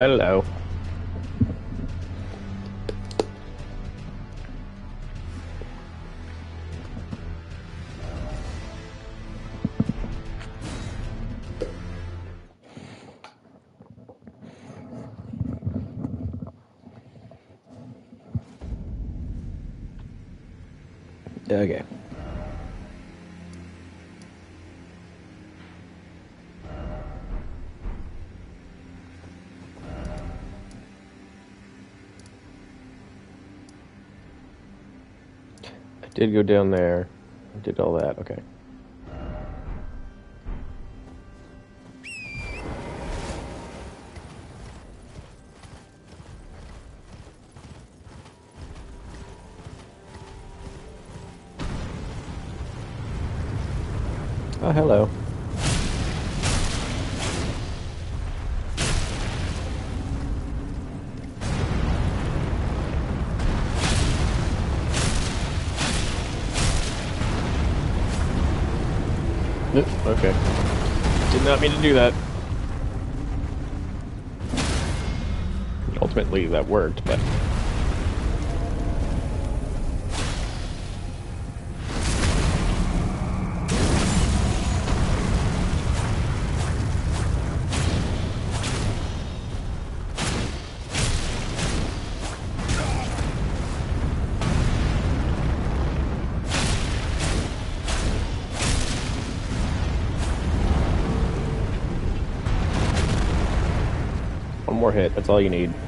Hello. Okay. Did go down there. Did all that. Okay. Do that. Ultimately, that worked, all you need.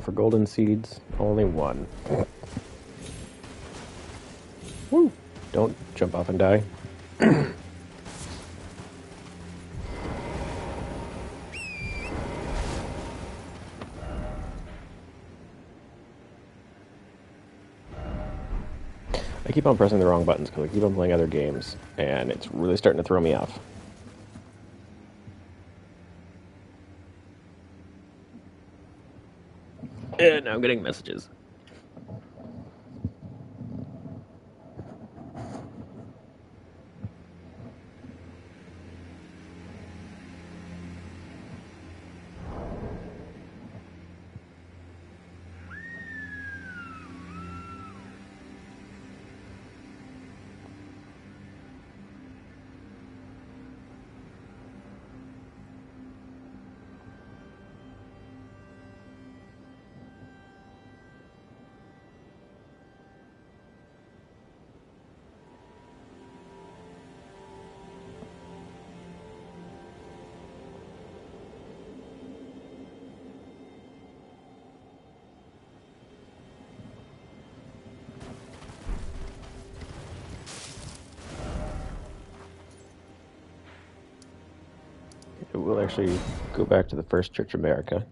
For golden seeds? Only one. Woo! Don't jump off and die. I keep on pressing the wrong buttons because I keep on playing other games, and it's really starting to throw me off. And now I'm getting messages. Actually go back to the First Church of Marika.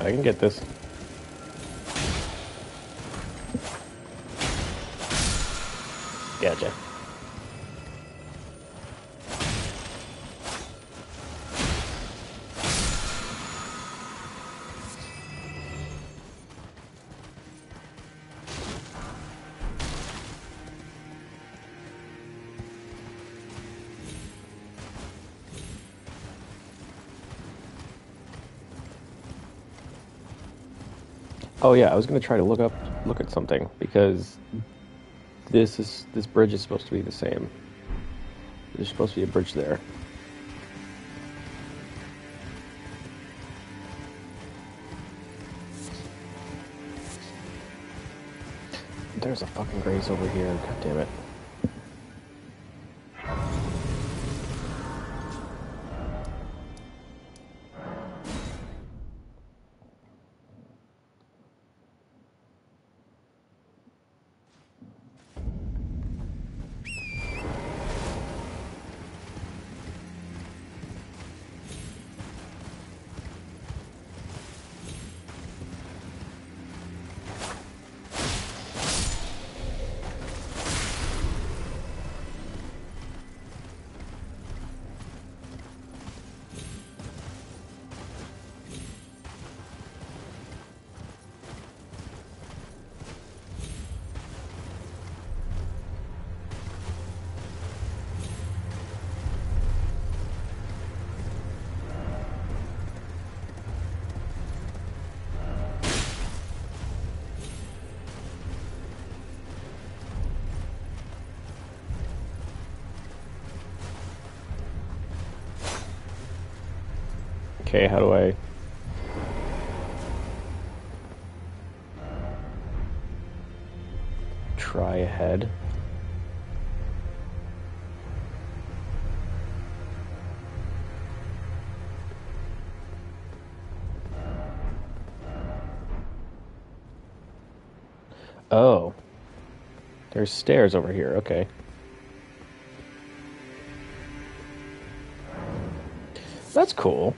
I can get this. Oh yeah, I was gonna try to look up look at something because this is this bridge is supposed to be the same. There's supposed to be a bridge there. There's a fucking grace over here. God damn it. Okay, how do I... Try ahead. Oh. There's stairs over here, okay. That's cool.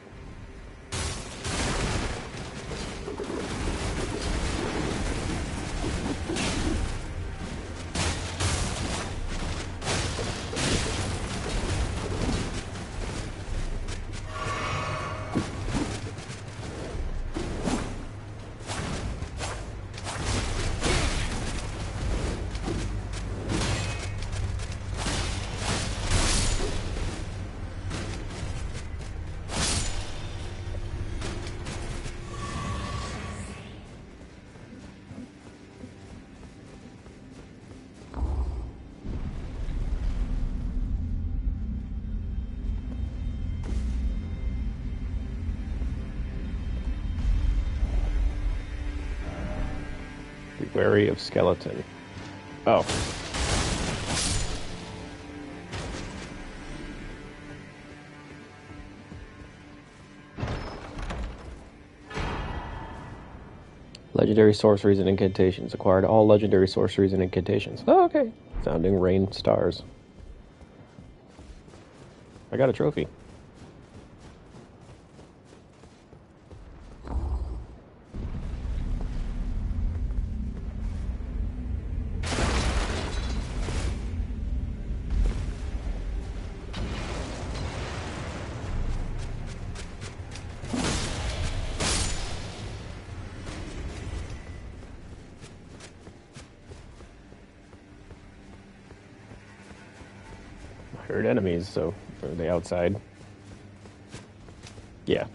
Of skeleton. Oh. Legendary sorceries and incantations. Acquired all legendary sorceries and incantations. Oh, okay. Founding Rain of Stars. I got a trophy. Outside? Yeah.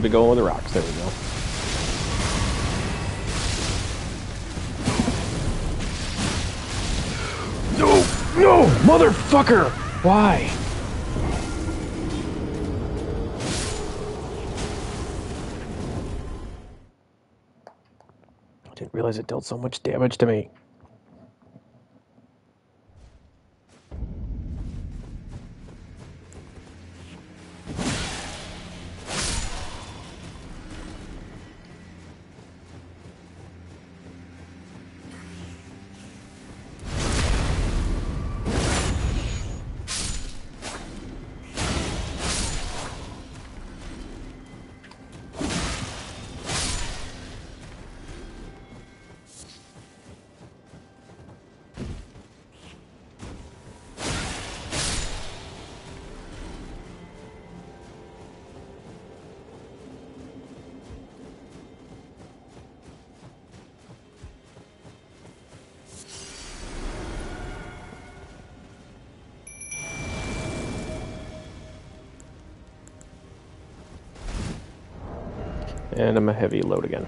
Keep it going with the rocks. There we go. No! No! Motherfucker! Why? I didn't realize it dealt so much damage to me. And I'm a heavy load again.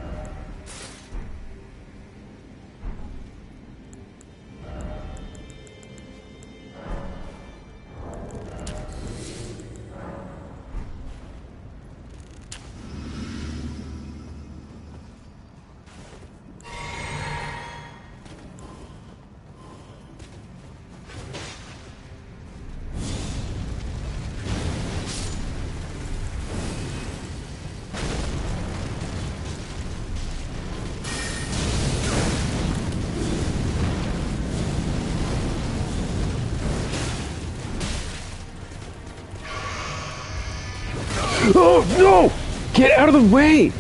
Get out of the way!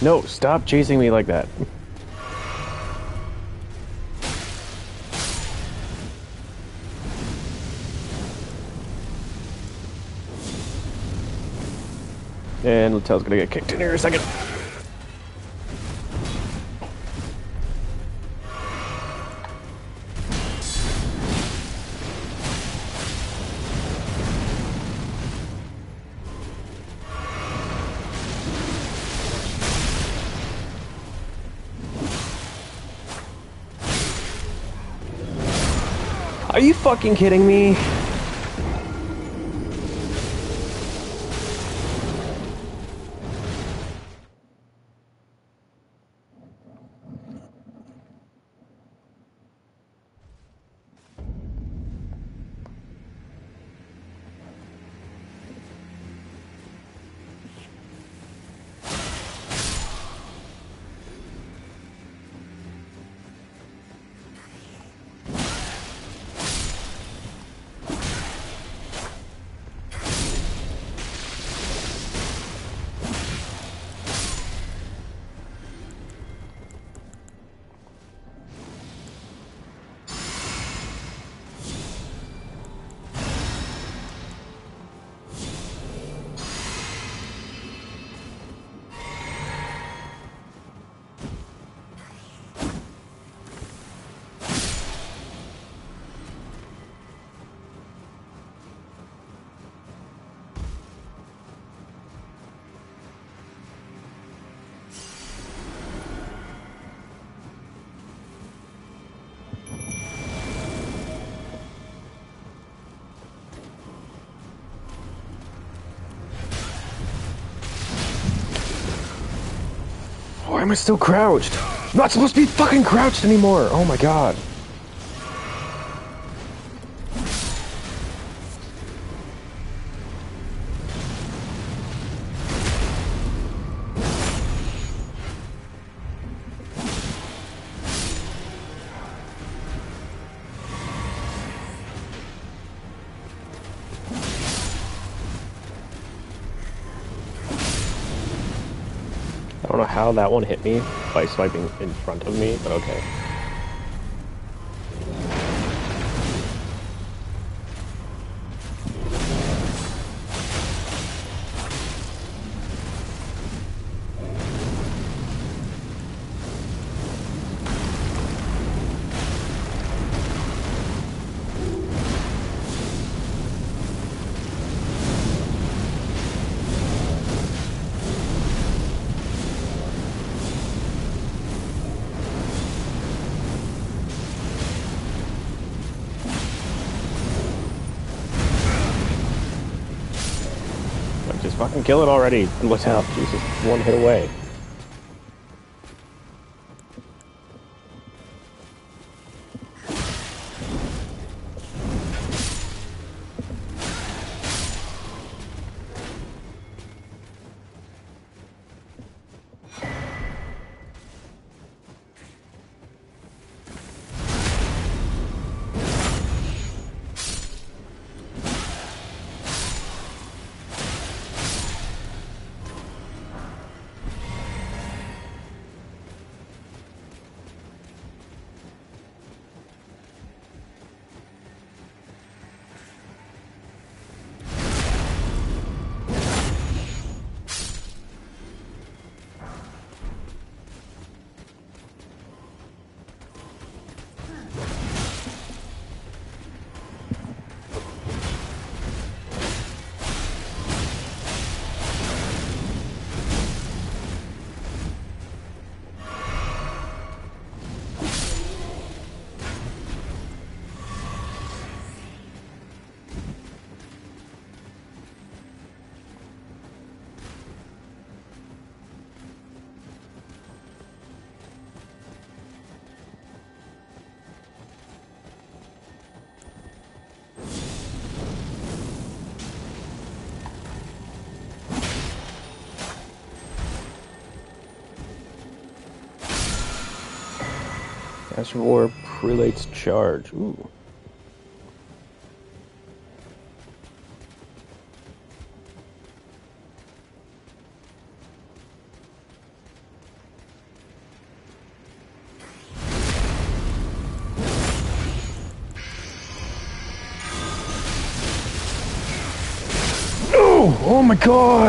No, stop chasing me like that. And Little's gonna get kicked in here a second. Fucking kidding me? Why am I still crouched? I'm not supposed to be fucking crouched anymore. Oh my god. How that one hit me by swiping in front of me, but okay. Kill it already. What's up? Jesus, one hit away. Ash of War prelate's charge. Ooh. Oh! Oh my god!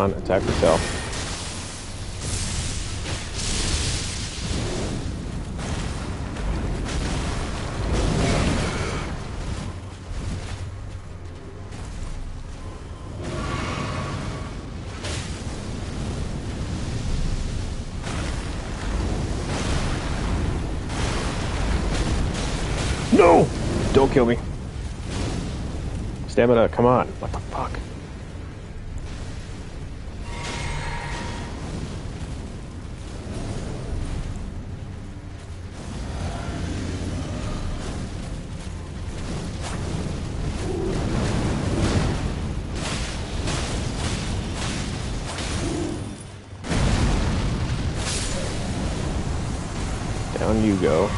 On, attack yourself. No! Don't kill me. Stamina, come on. What the fuck? Go.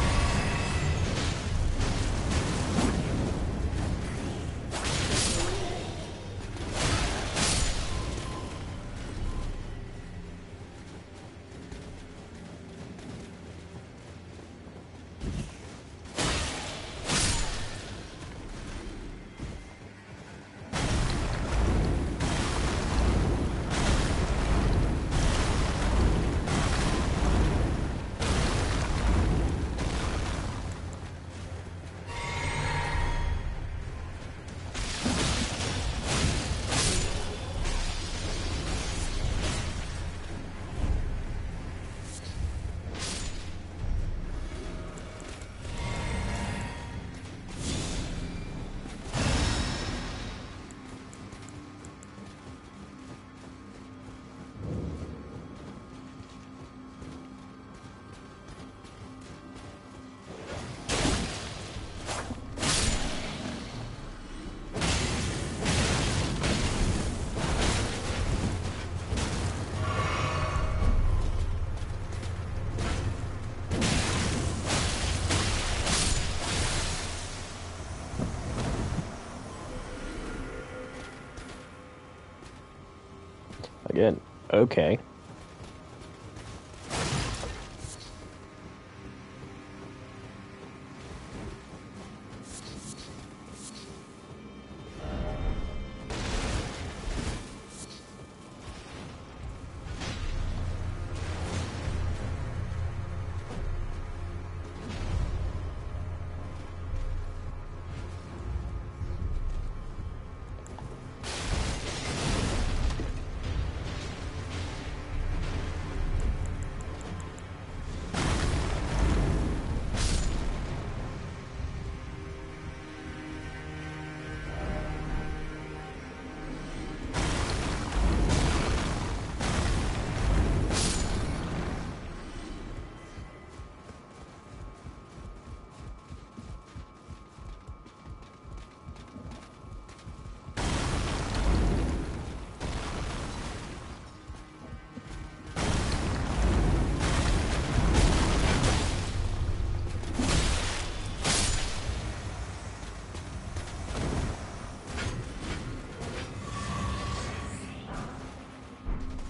Okay.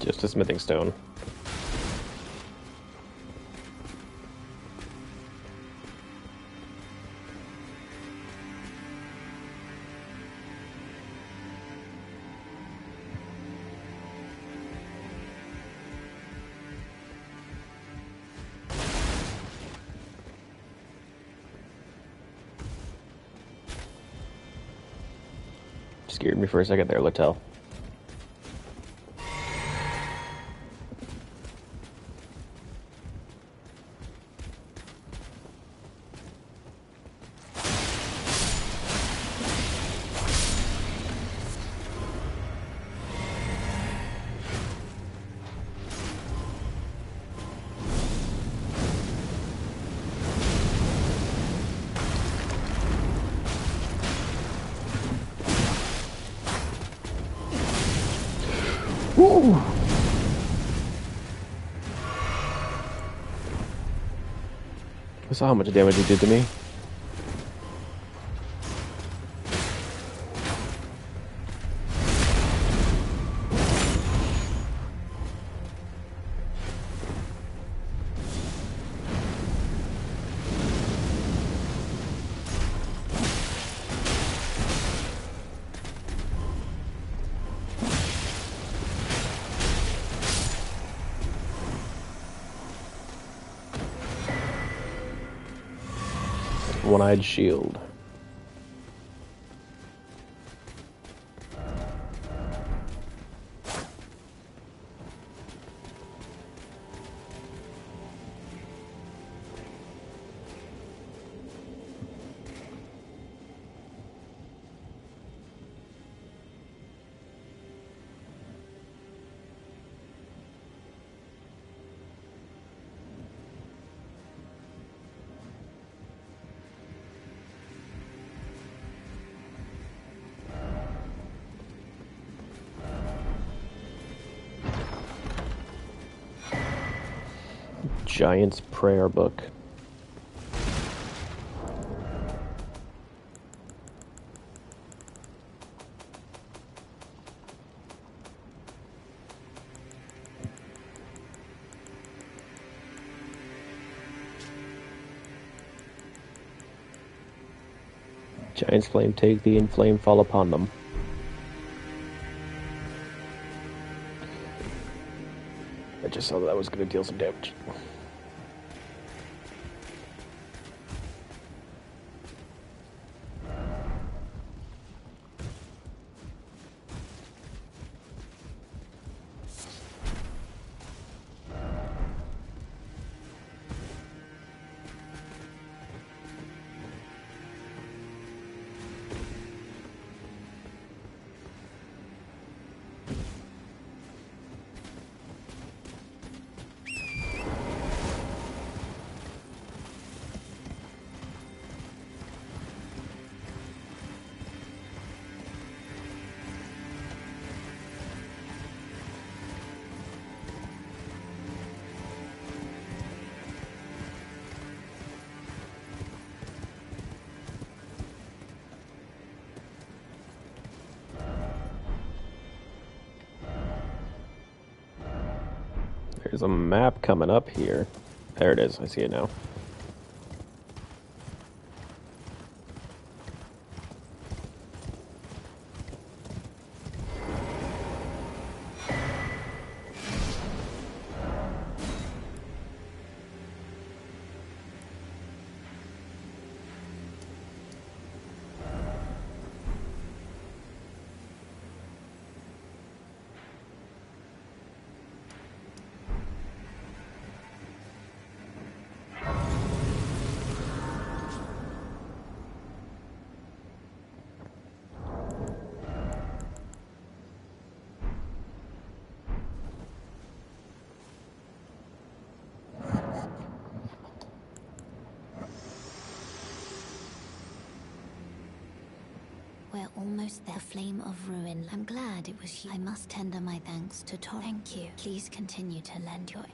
Just a smithing stone. Scared me for a second there, Lhutel. I saw how much damage he did to me. Shield. Giant's Prayer Book. Giant's flame take thee, and flame fall upon them. I just saw that, that was going to deal some damage. There's a map coming up here. There it is. I see it now. I'm it was you. I must tender my thanks to Tor. Thank you. Please continue to lend your...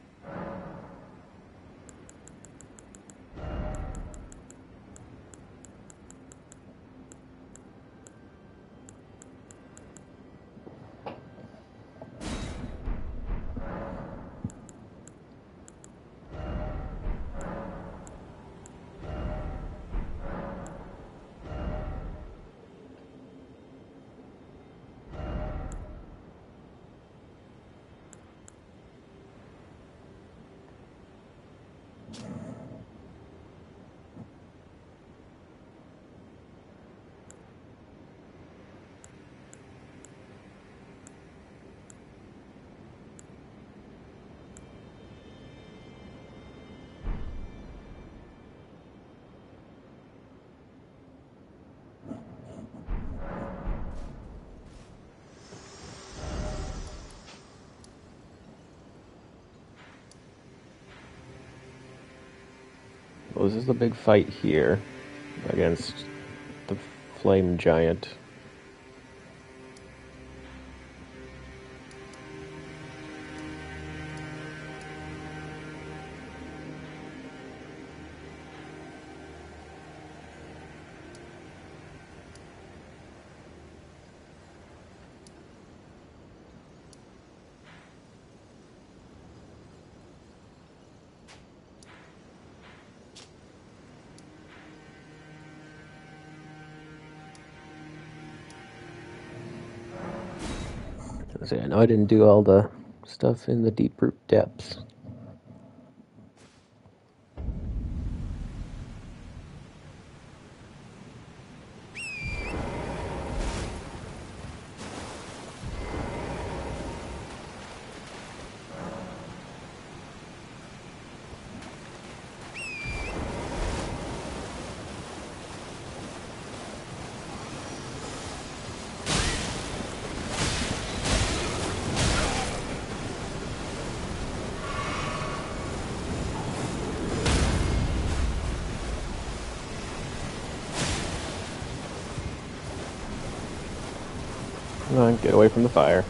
this is the big fight here against the flame giant. I know I didn't do all the stuff in the deep root depths. Come on, get away from the fire.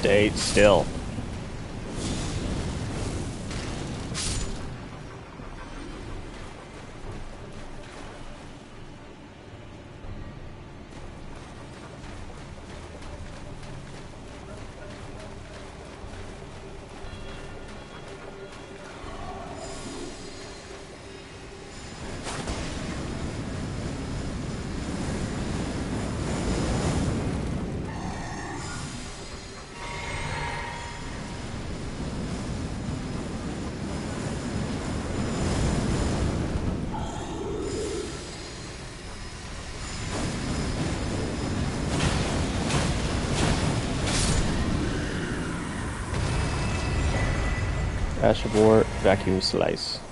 Stay still. Ash of War vacuum slice.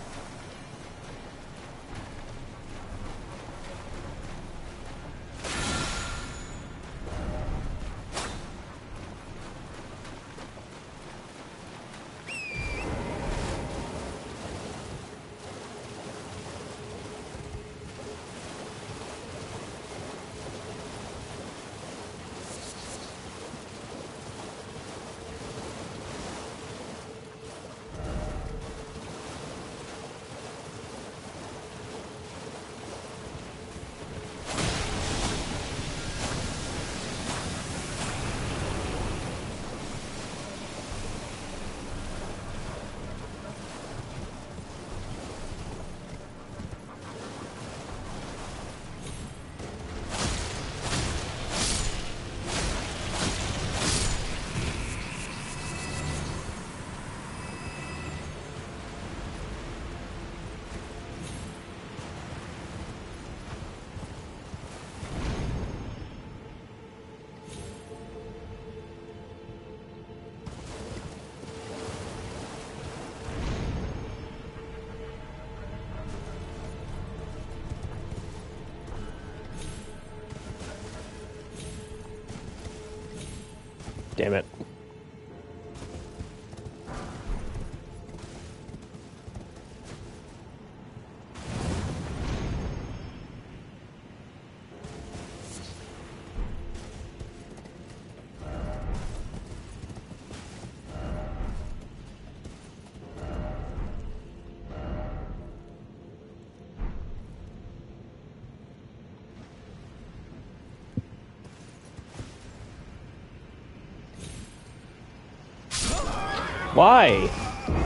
Why?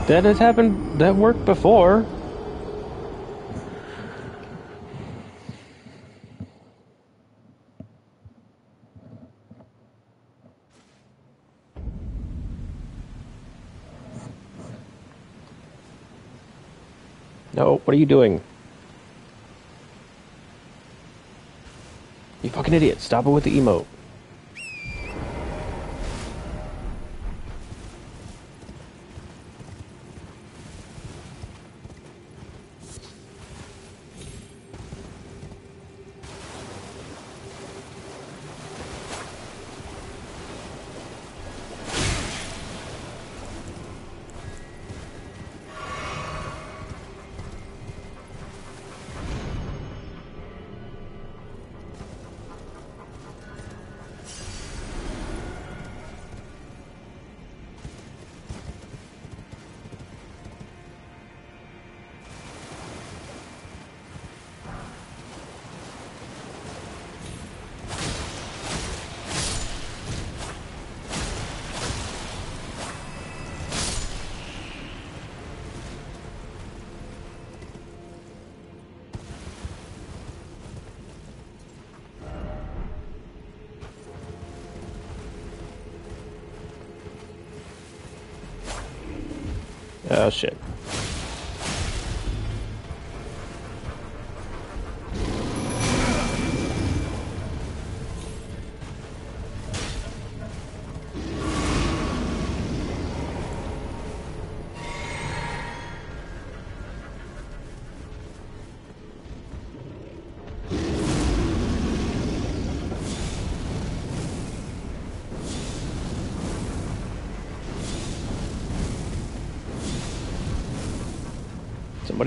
That has happened. That worked before. No, what are you doing? You fucking idiot. Stop it with the emote.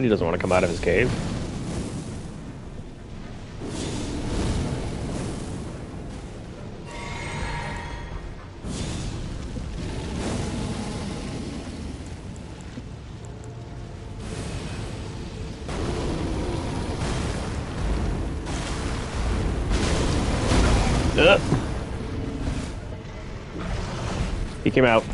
Somebody doesn't want to come out of his cave. Ugh. He came out.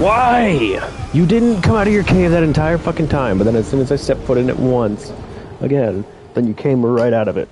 Why? You didn't come out of your cave that entire fucking time, but then as soon as I stepped foot in it once, again, then you came right out of it.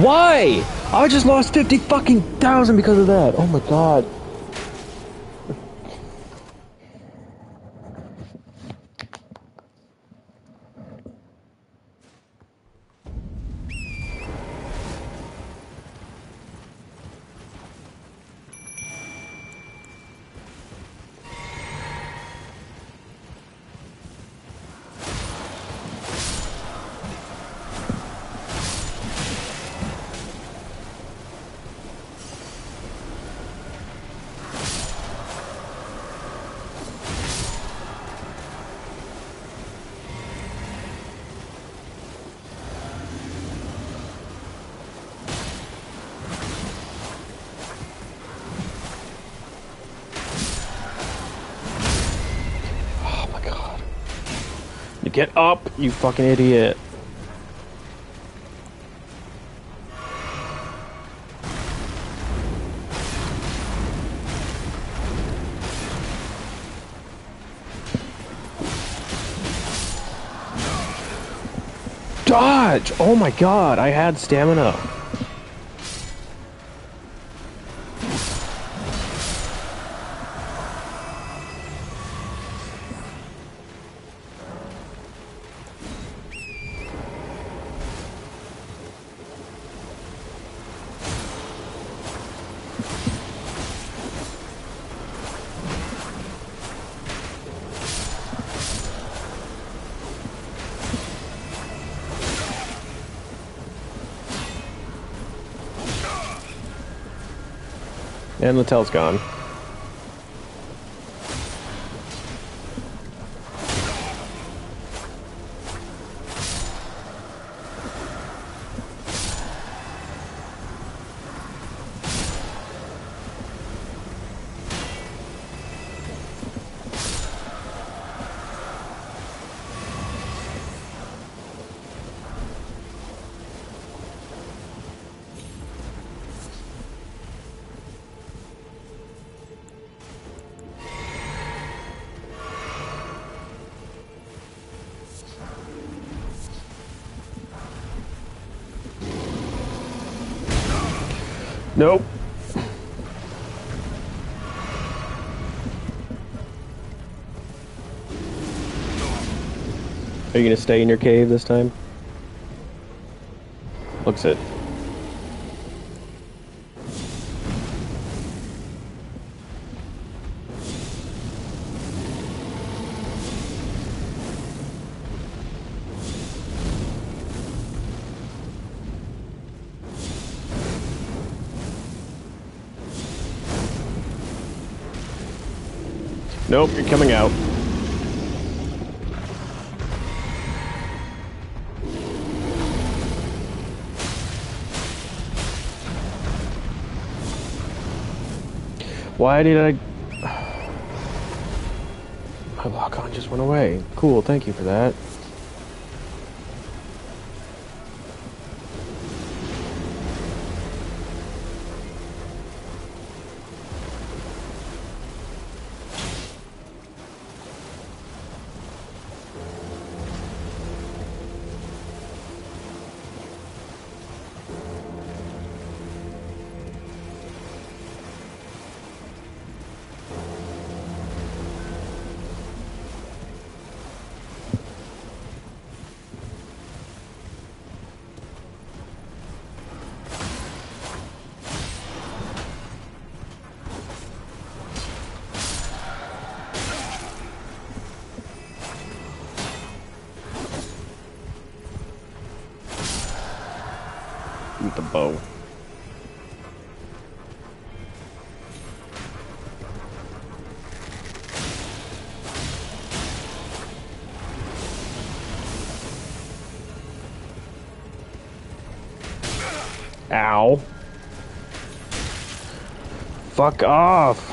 Why? I just lost 50 fucking thousand because of that. Oh my god. Get up, you fucking idiot. Dodge! Oh my god, I had stamina. And Lhutel's gone. Nope. Are you gonna stay in your cave this time? Looks it. Nope, you're coming out. Why did I... My lock-on just went away. Cool, thank you for that. Fuck off.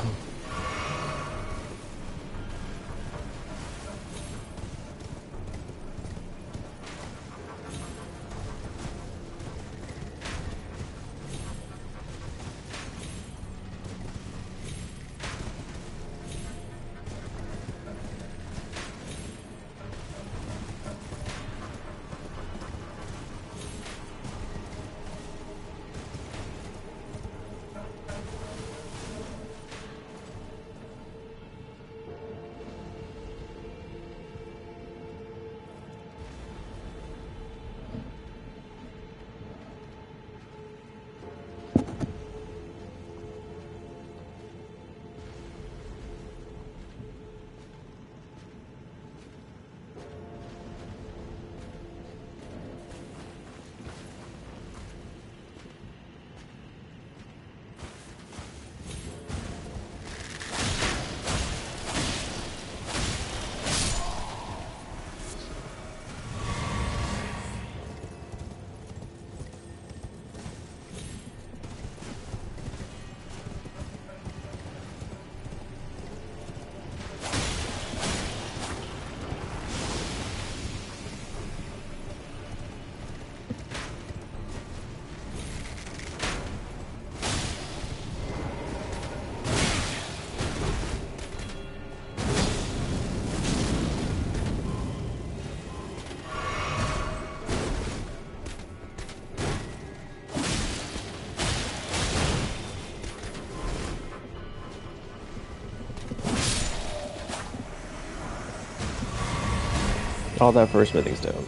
All that a smithing stone.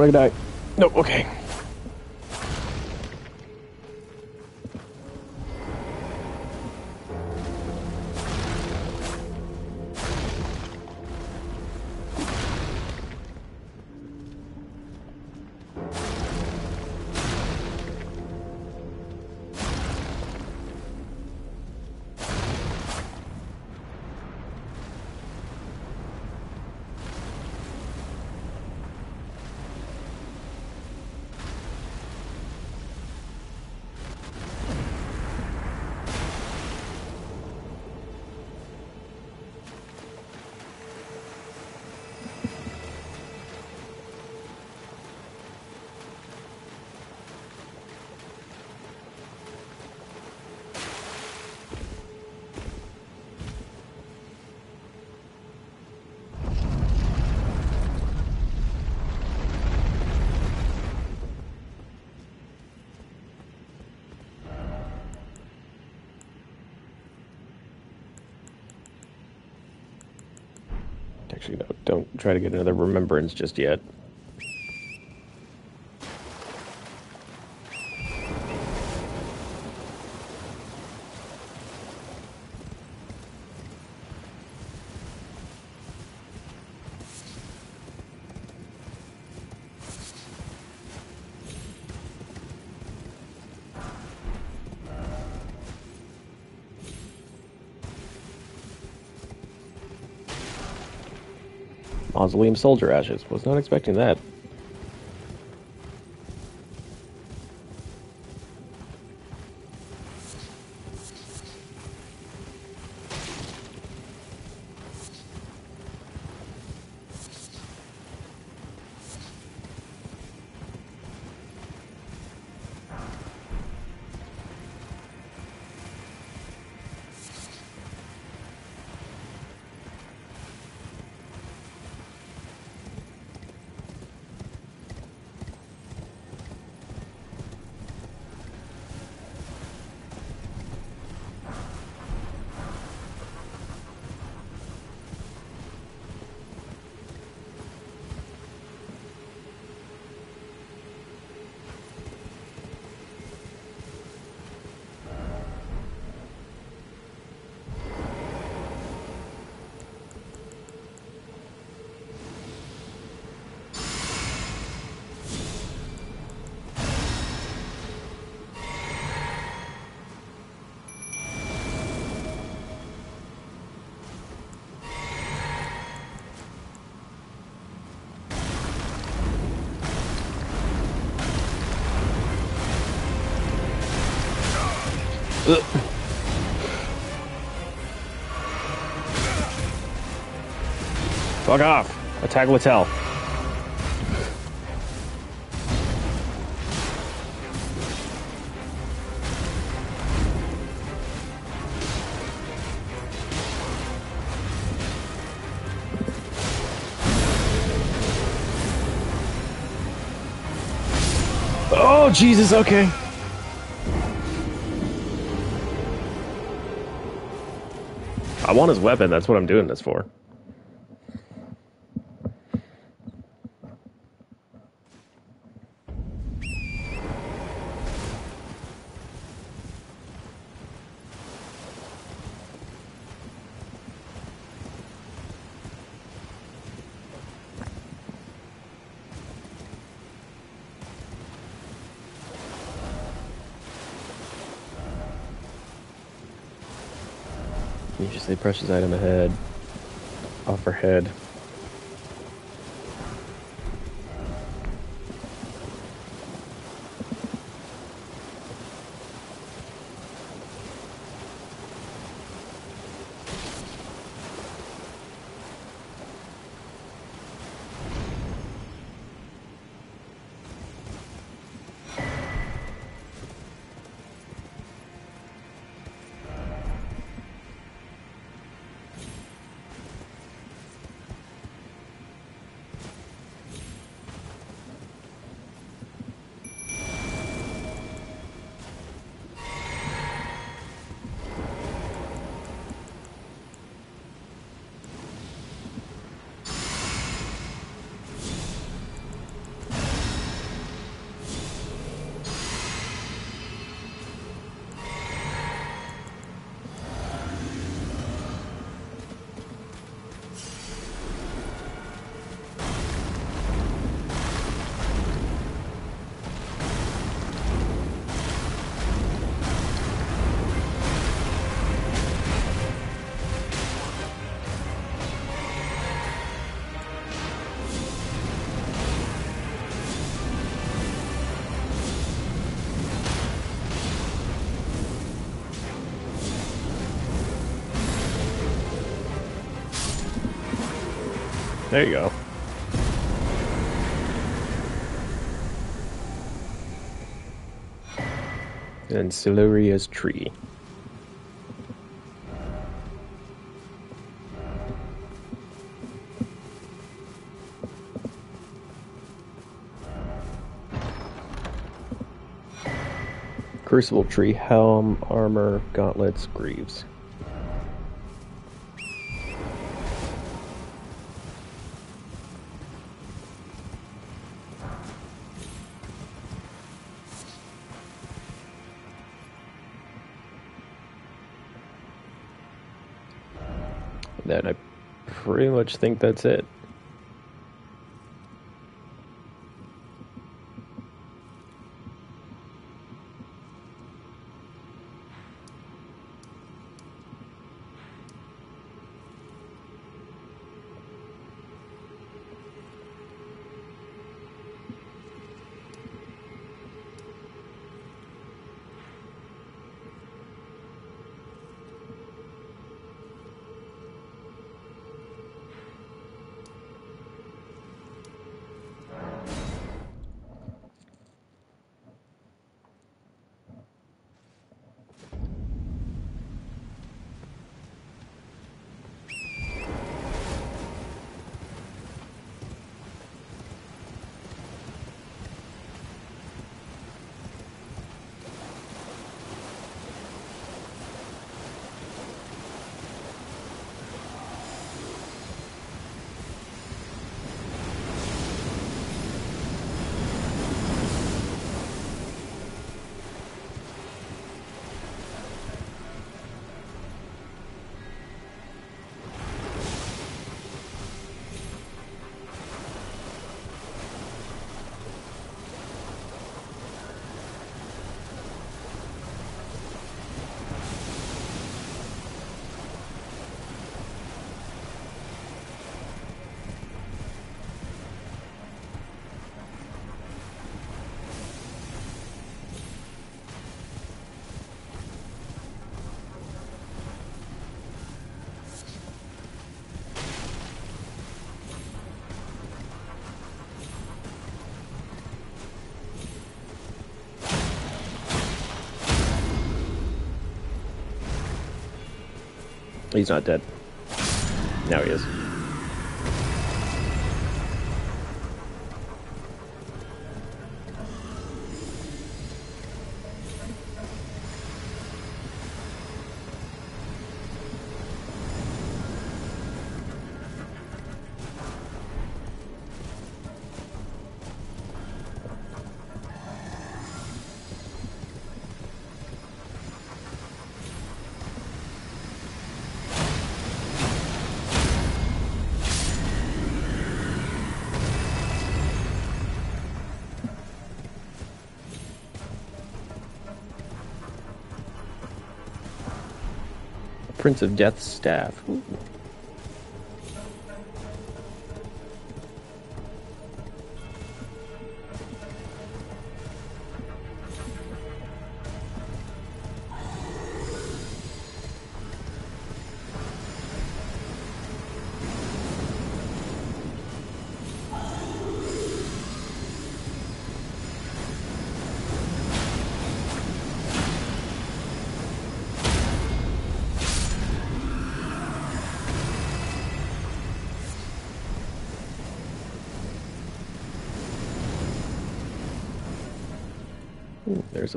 I'm gonna die. No, okay. Try to get another remembrance just yet. Mausoleum soldier ashes. Was not expecting that. Off. Attack Lhutel. Oh, Jesus, okay. I want his weapon. That's what I'm doing this for. Say precious item ahead. off her head. There you go. And Siluria's tree. Crucible tree, helm, armor, gauntlets, greaves. Much think that's it. He's not dead. Now he is. Prince of Death's staff. Ooh.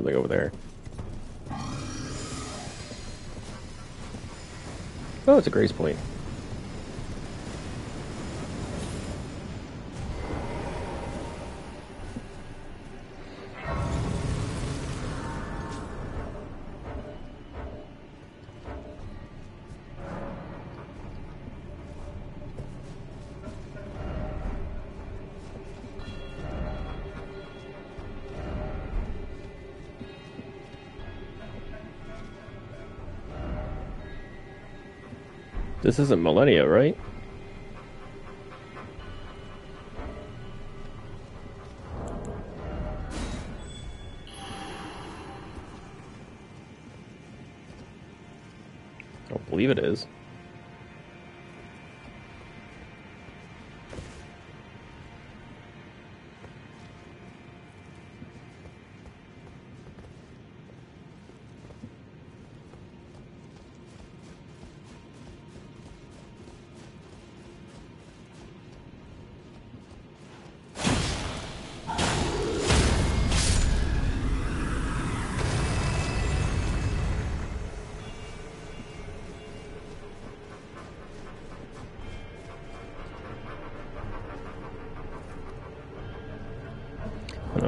Something over there. Oh, it's a grace point. This isn't Malenia, right?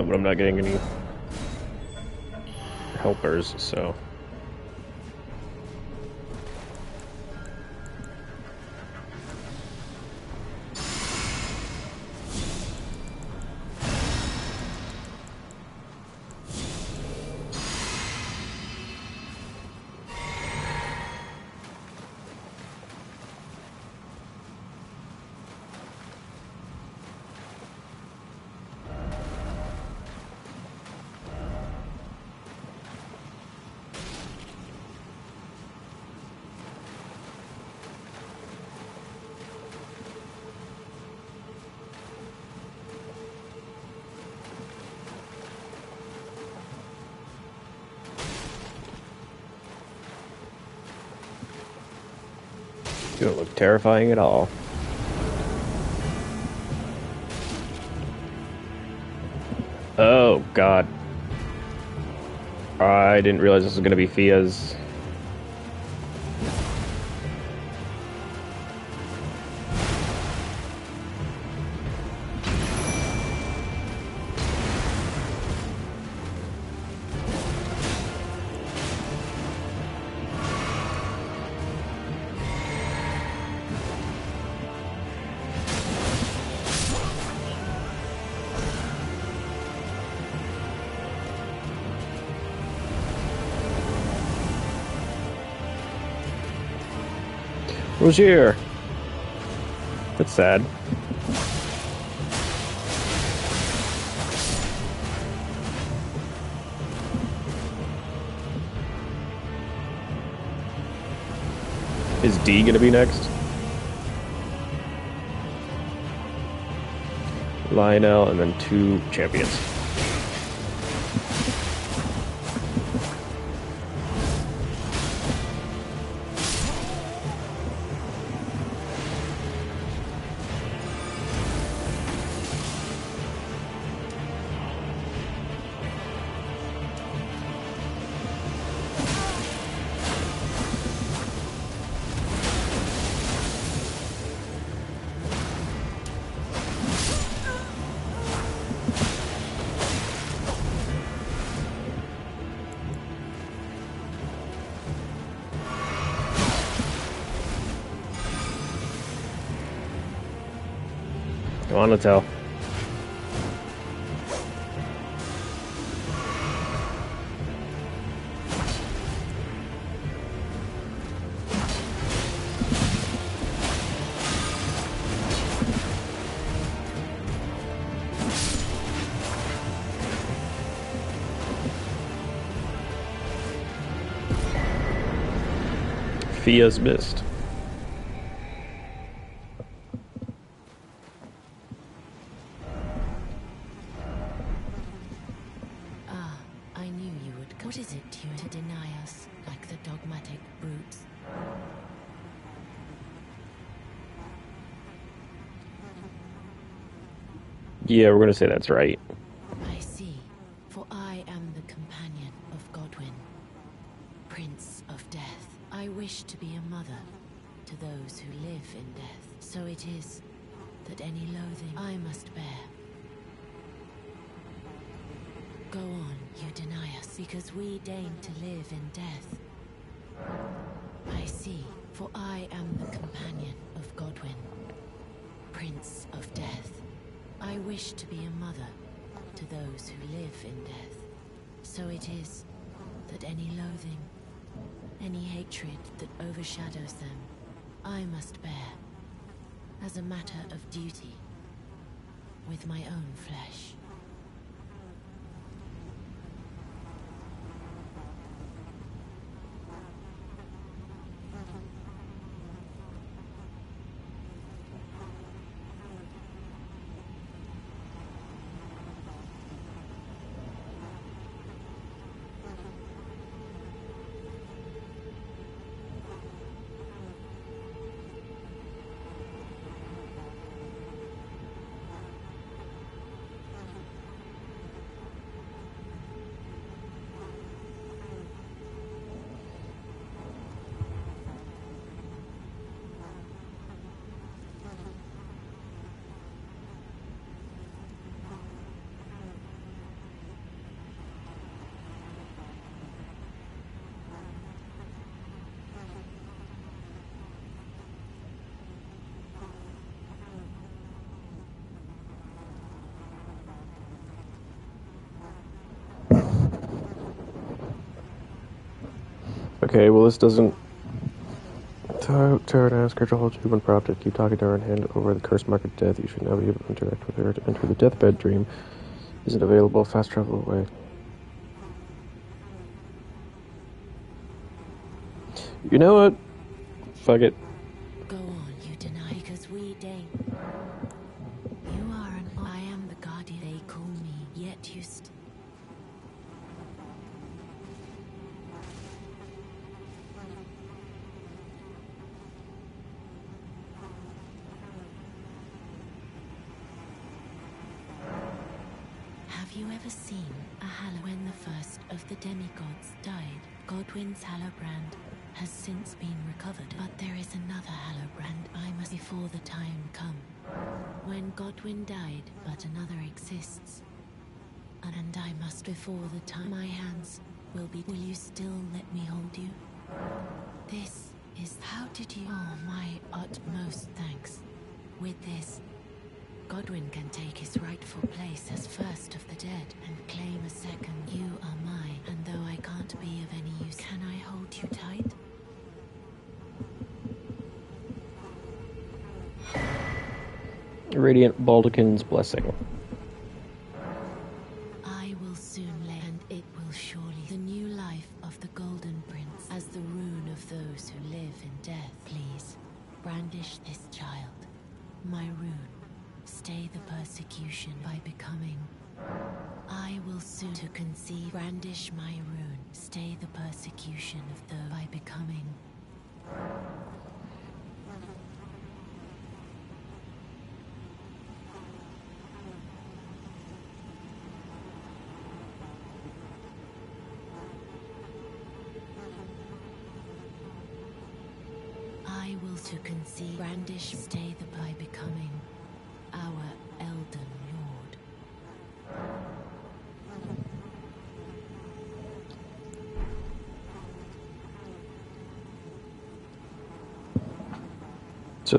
but I'm not getting any helpers, so... terrifying at all. Oh, God. I didn't realize this was going to be Fia's Tangier. That's sad. Is D gonna be next? Lionel and then two champions. tell. Fia's missed. Yeah, we're going to say that's right. Okay, well this doesn't. Taryn asked her to hold you when prompted. Keep talking to her and hand over the curse mark of death. You should now be able to interact with her to enter the deathbed dream. Isn't available. Fast travel away. You know what? Fuck it. Before the time come. When Godwyn died, but another exists. And I must before the time my hands will be will you still let me hold you? This is how did you oh my utmost thanks. With this Godwyn can take his rightful place as first of the dead and claim a second. You are mine, and though I can't be of any use, can I hold you tight? Radiant Baldachin's blessing.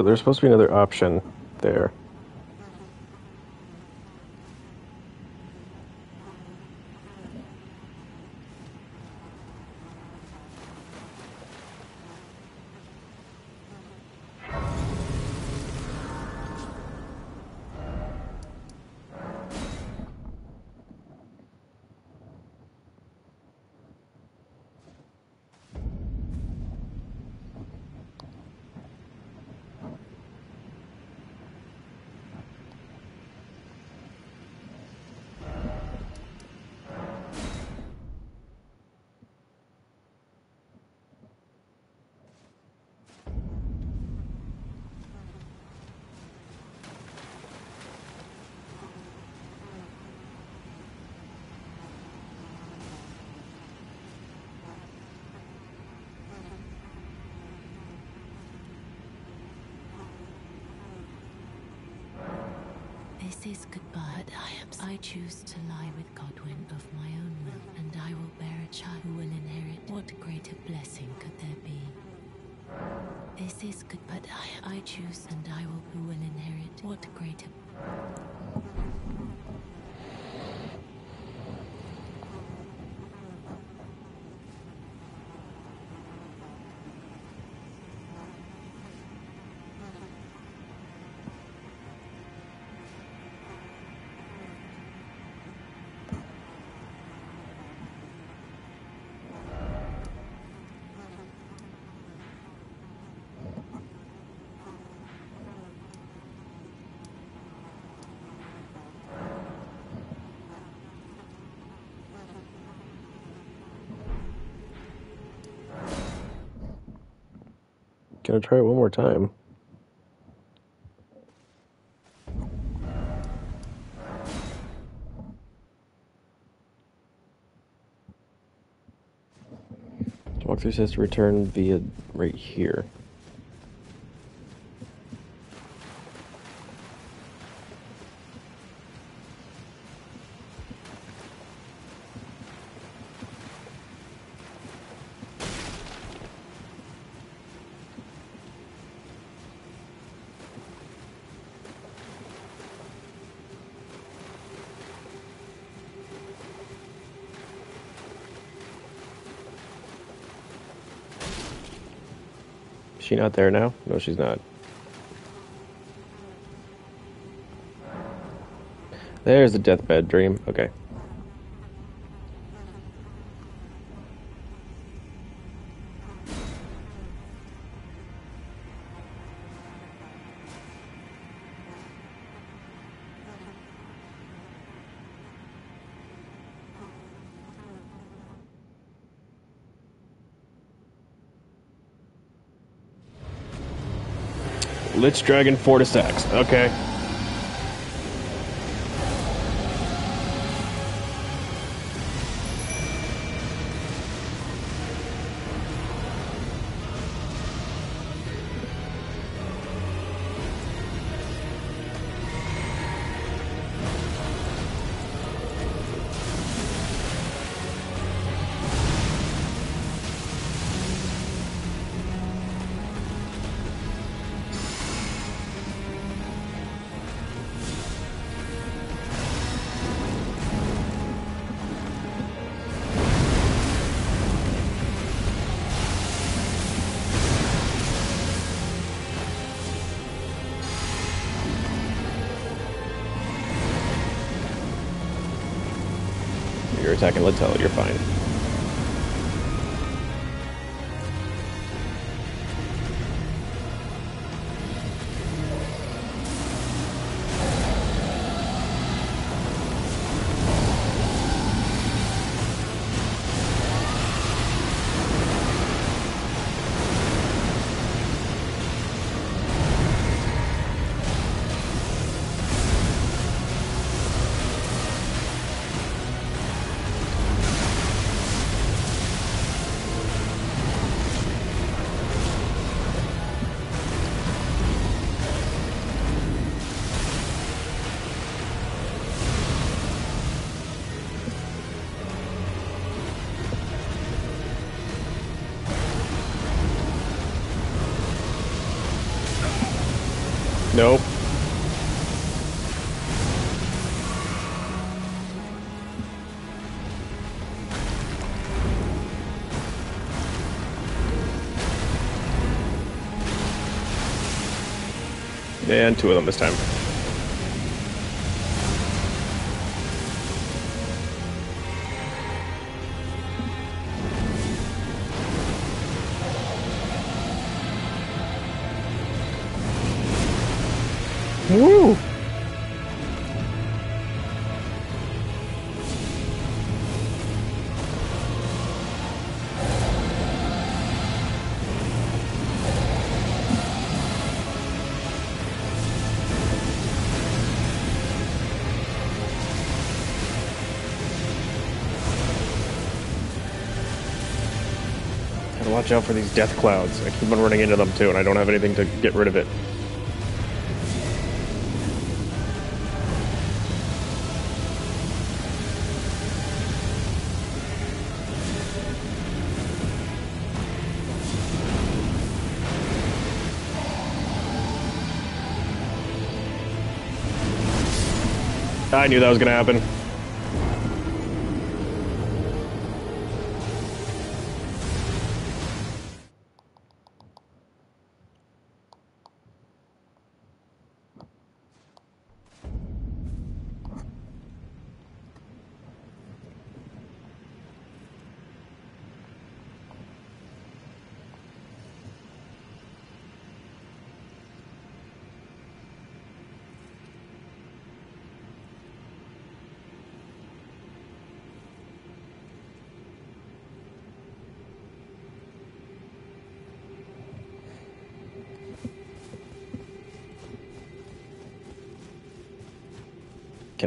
There's supposed to be another option there. Choose to lie with Godwyn of my own will, and I will bear a child who will inherit. What greater blessing could there be? This is good, but I I choose, and I will who will inherit. What greater? I try it one more time? Walkthrough says to return via right here. She not there now? No, she's not. There's the deathbed dream. Okay. Lichdragon Fortissax. Okay. Nope. And two of them this time. Watch out for these death clouds. I keep on running into them too, and I don't have anything to get rid of it. I knew that was gonna happen.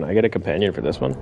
I get a companion for this one?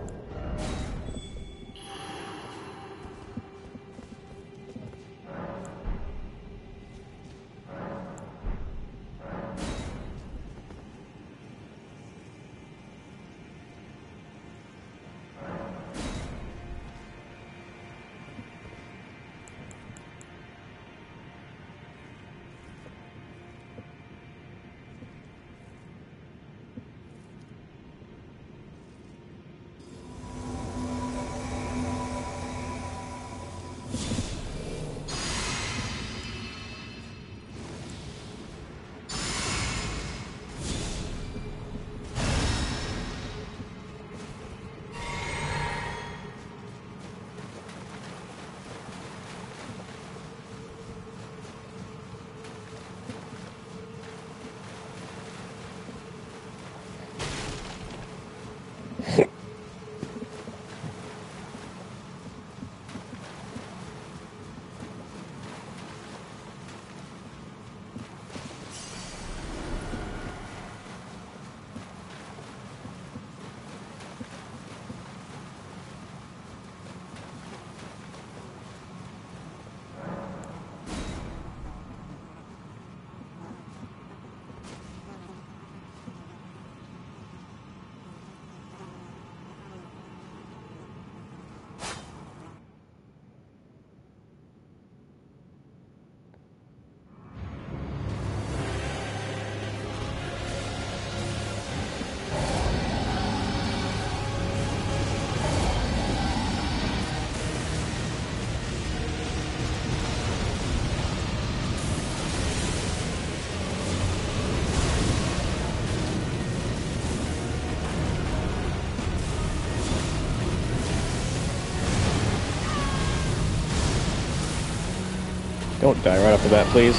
Don't die right off the bat, please.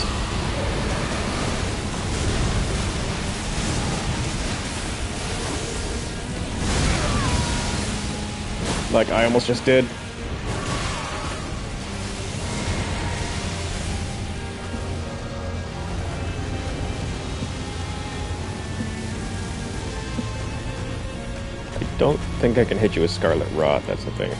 Like I almost just did. I don't think I can hit you with Scarlet Rot, that's the thing.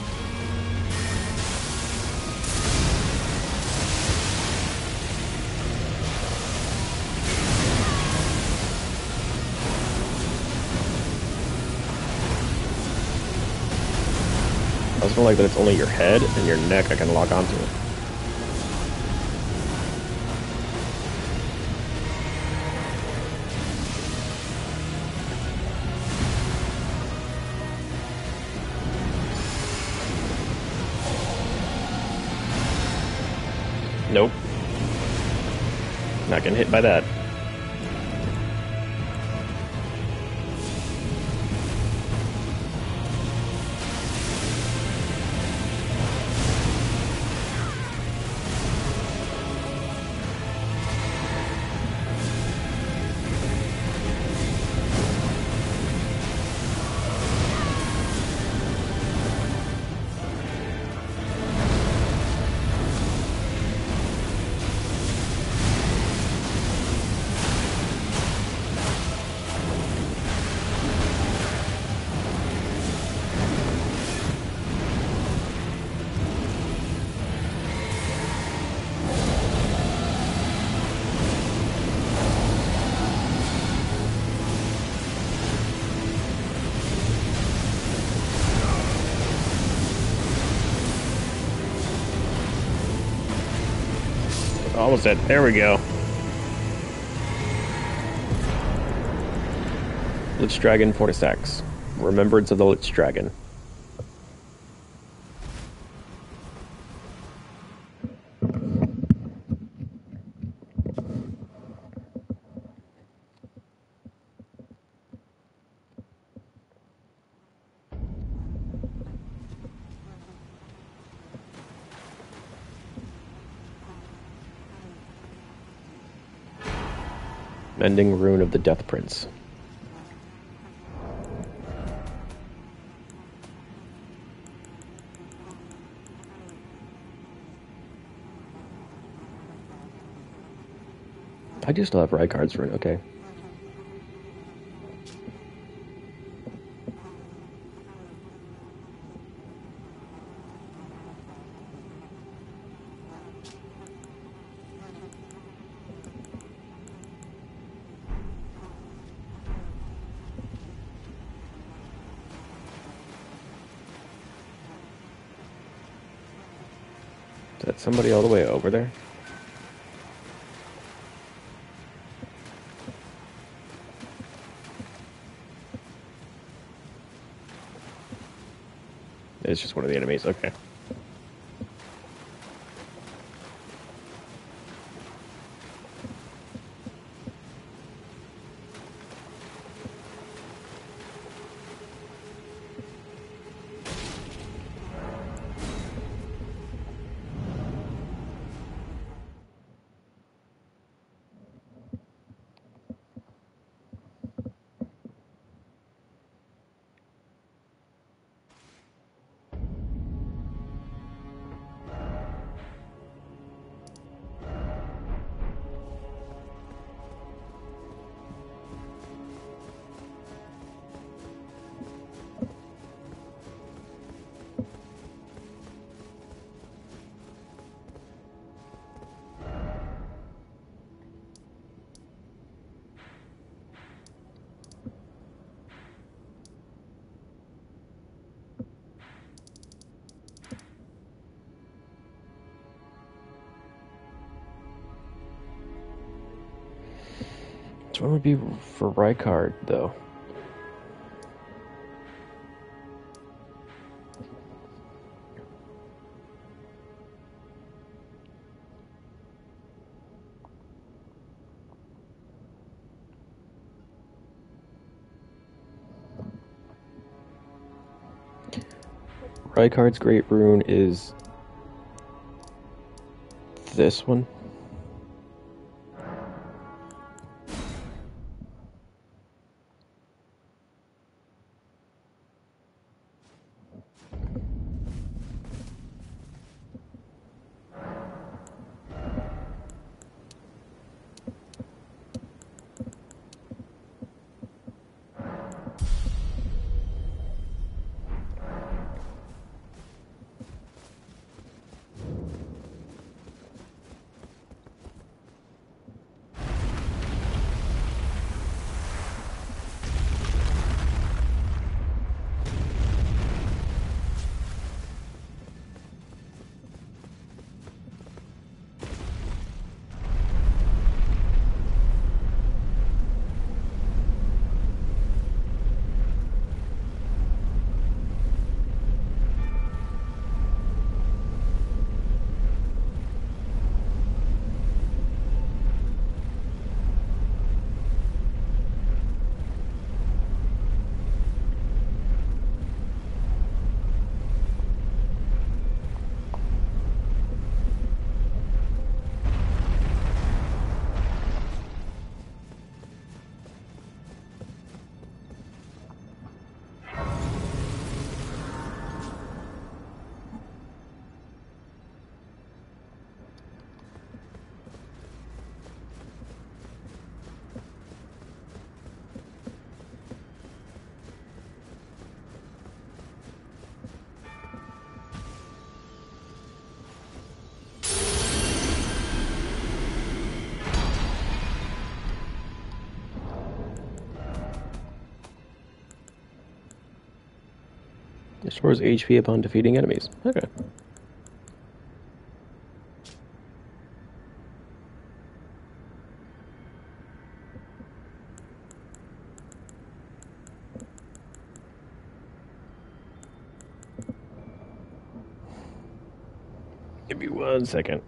Gonna like that it's only your head and your neck I can lock onto it. Nope. Not getting hit by that. Almost dead. There we go. Lichdragon Fortissax. Remembrance of the Lichdragon. Mending Rune of the Death Prince. I do still have Rykard's rune, okay. Is that somebody all the way over there? It's just one of the enemies, okay. One would be for Rykard, though? Rykard's Great Rune is this one. Restores HP upon defeating enemies. Okay. Give me one second.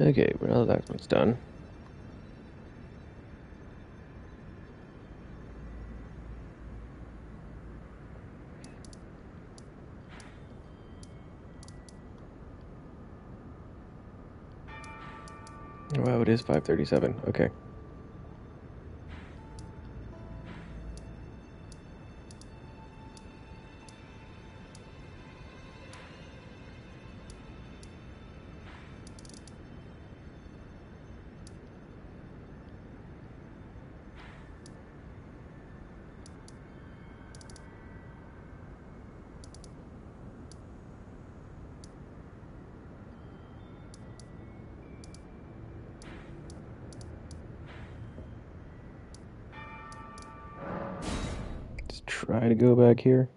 Okay, well that one's done. Wow, it is 537. Okay. Here.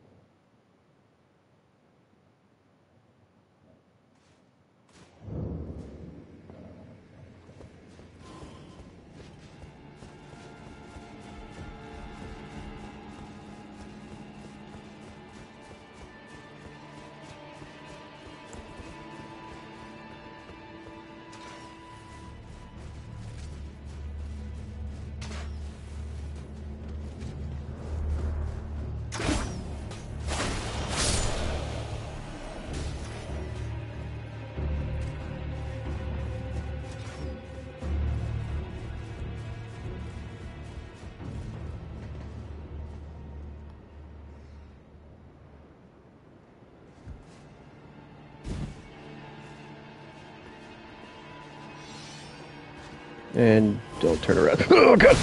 And don't turn around. Oh god!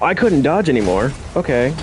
I couldn't dodge anymore. Okay.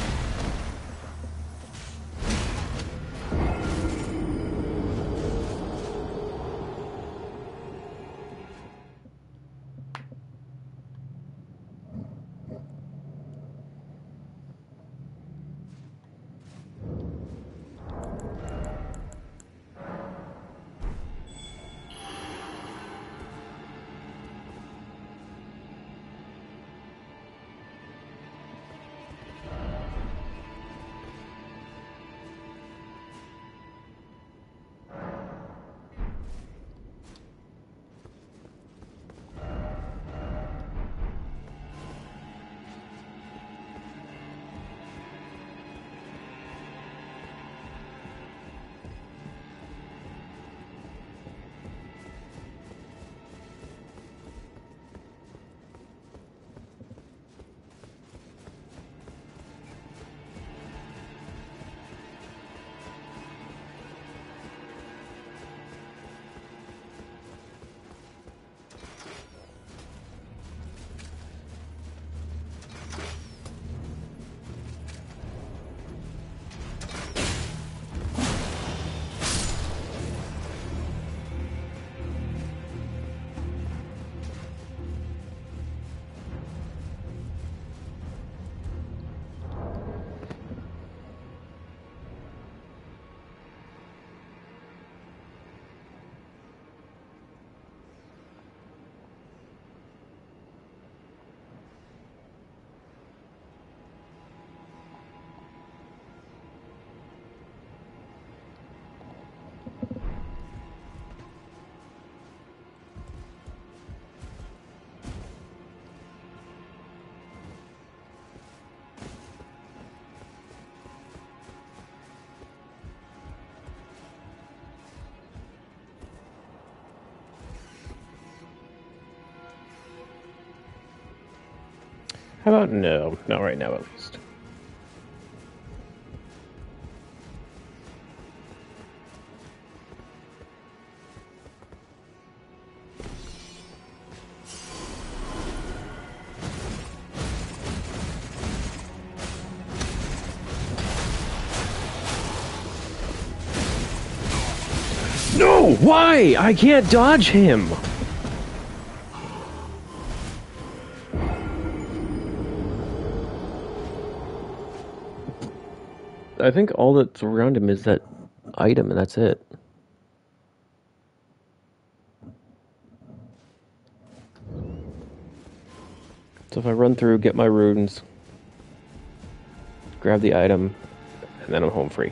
How about no? Not right now, at least. No! Why? I can't dodge him! I think all that's around him is that item, and that's it. So if I run through, get my runes, grab the item, and then I'm home free.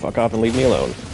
Fuck off and leave me alone.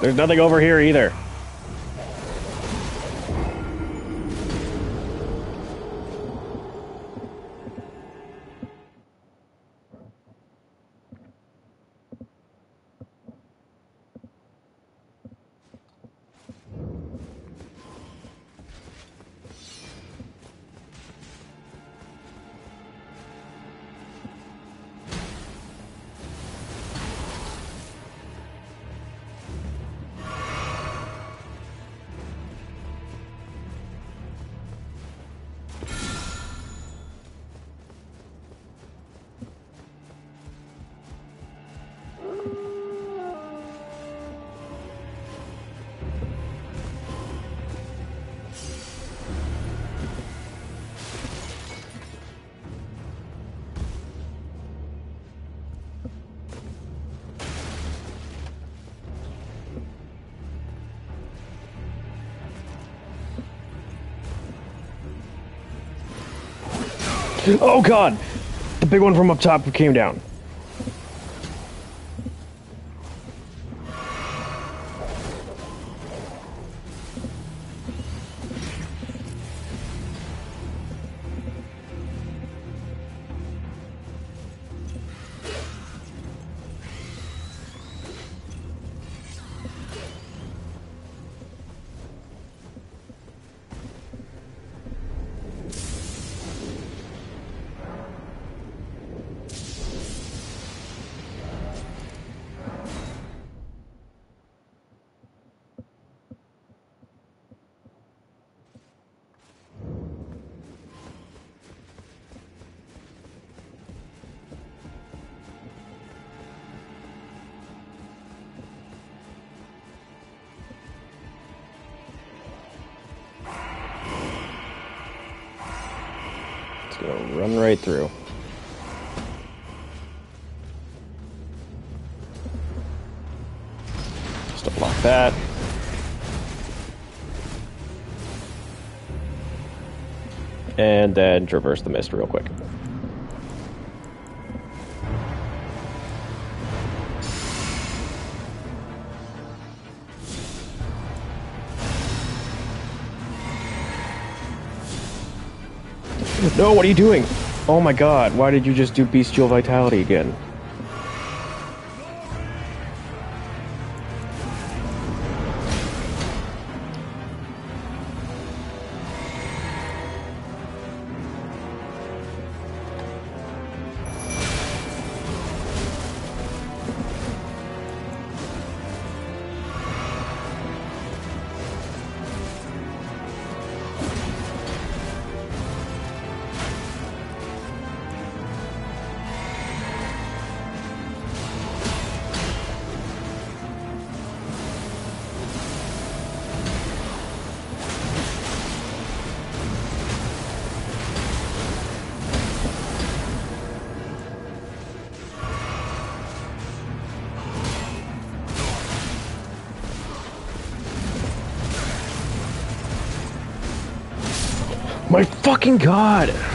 There's nothing over here either. Oh god! The big one from up top came down. Right through. Just block that. And then traverse the mist real quick. No, what are you doing? Oh my god, why did you just do bestial vitality again? Fucking god!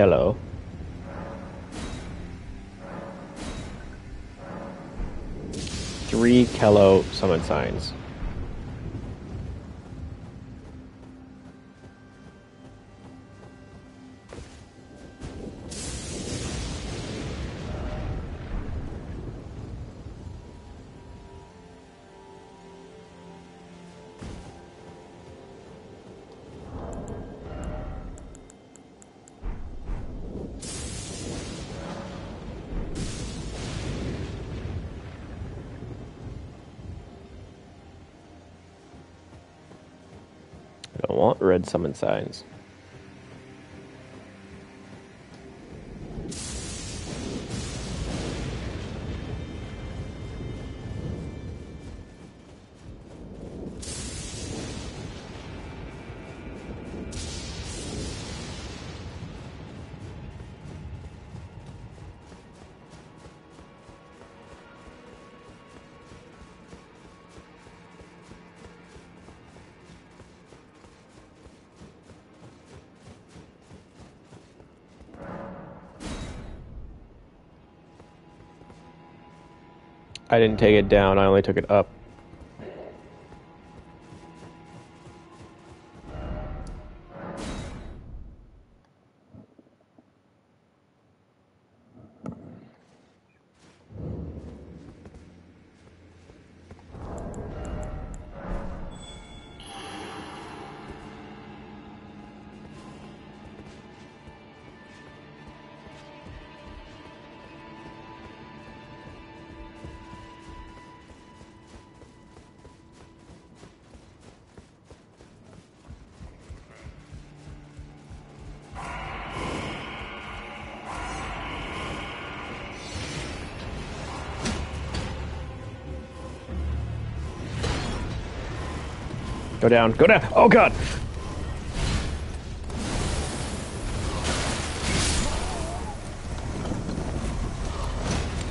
Kello. Three Kello summon signs. Summon signs. I didn't take it down, I only took it up. Go down. Go down. Oh god.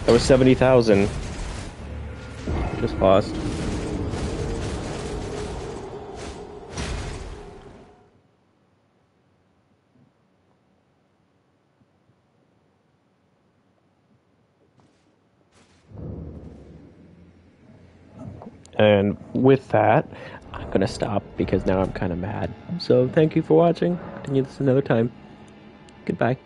That was 70,000. Just paused. And with that, going to stop because now I'm kind of mad. So thank you for watching. Continue this another time. Goodbye.